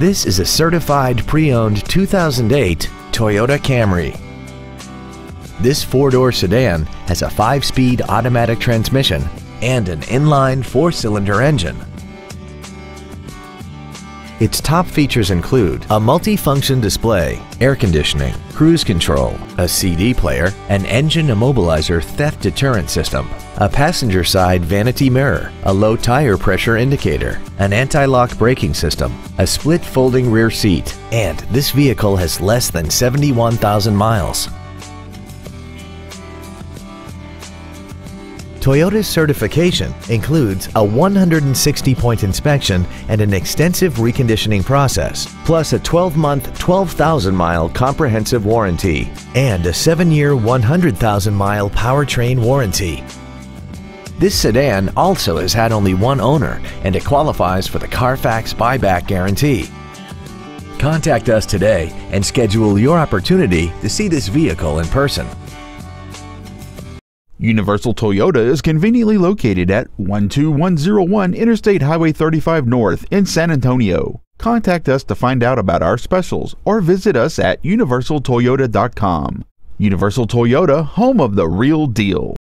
This is a certified pre-owned 2008 Toyota Camry. This four-door sedan has a five-speed automatic transmission and an inline four-cylinder engine. Its top features include a multi-function display, air conditioning, cruise control, a CD player, an engine immobilizer theft deterrent system, a passenger side vanity mirror, a low tire pressure indicator, an anti-lock braking system, a split folding rear seat, and this vehicle has less than 71,000 miles. Toyota's certification includes a 160-point inspection and an extensive reconditioning process, plus a 12-month, 12,000-mile comprehensive warranty and a 7-year, 100,000-mile powertrain warranty. This sedan also has had only one owner and it qualifies for the Carfax buyback guarantee. Contact us today and schedule your opportunity to see this vehicle in person. Universal Toyota is conveniently located at 12101 Interstate Highway 35 North in San Antonio. Contact us to find out about our specials or visit us at universaltoyota.com. Universal Toyota, home of the real deal.